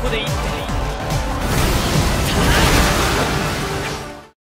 ここで1点